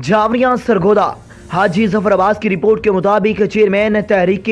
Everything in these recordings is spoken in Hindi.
झावड़िया सरगोदा। हाजी ज़फ़र अब्बास की रिपोर्ट के मुताबिक चेयरमैन तहरीक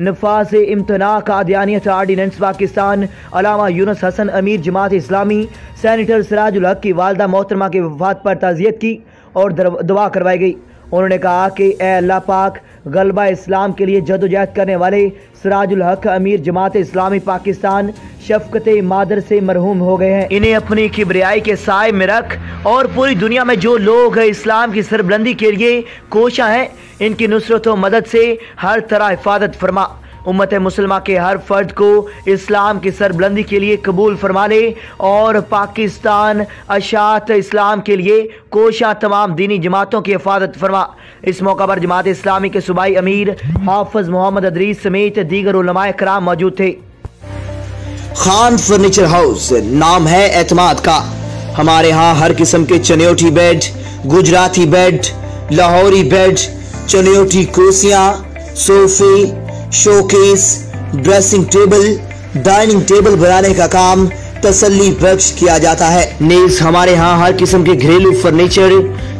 नफाज इम्तना कादियानियत आर्डीनेंस पाकिस्तान, अलामा यूनस हसन अमीर जमात इस्लामी, सैनिटर सराजुल हक की वालदा मोहतरमा के वफात पर ताज़ियत की और दवा करवाई गई। उन्होंने कहा कि ए अल्लाह पाक गलबा इस्लाम के लिए जदोजहद करने वाले सराजुल हक अमीर जमात इस्लामी पाकिस्तान शफकत मादर से मरहूम हो गए हैं। इन्हें अपनी किबरियाई के साय में रख और पूरी दुनिया में जो लोग इस्लाम की सरबलंदी के लिए कोशा हैं, इनकी नुसरत व मदद से हर तरह हिफाजत फरमा। उम्मत मुसलमा के हर फर्द को इस्लाम की सरबलंदी के लिए कबूल फरमा ले और पाकिस्तान अशात इस्लाम के लिए कोशा तमाम दीनी जमातों की हिफाजत फरमा। इस मौका पर जमात इस्लामी के सूबाई अमीर हाफज मोहम्मद अदरीस समेत दीगर उलमाए कराम मौजूद थे। खान फर्नीचर हाउस नाम है एतमाद का। हमारे यहाँ हर किस्म के चनियोटी bed, Gujarati bed, Lahori bed चनियोटी कुर्सियाँ, सोफे showcase dressing table dining table बनाने का काम तसल्ली बख्श किया जाता है। नीज हमारे यहाँ हर किस्म के घरेलू फर्नीचर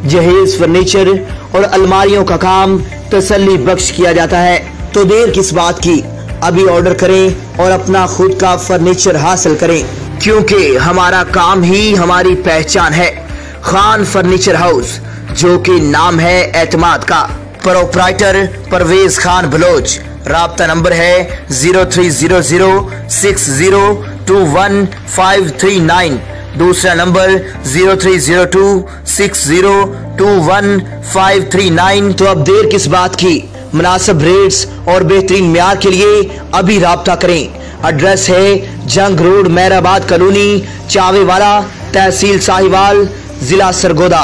जहेज फर्नीचर और अलमारियों का काम तसल्ली बख्श किया जाता है। तो देर किस बात की? अभी ऑर्डर करें और अपना खुद का फर्नीचर हासिल करें। क्योंकि हमारा काम ही हमारी पहचान है। खान फर्नीचर हाउस जो कि नाम है एतमाद का। प्रोपराइटर परवेज खान बलोच। रबता नंबर है zero three zero zero six zero two one five three nine. दूसरा number zero three zero two six zero two one five three nine. तो अब देर किस बात की? मुनासिब रेट्स और बेहतरीन म्यार के लिए अभी रबता करें। एड्रेस है जंग रोड, मैराबाद, कॉलोनी चावे वाला तहसील साहिवाल, जिला सरगोदा।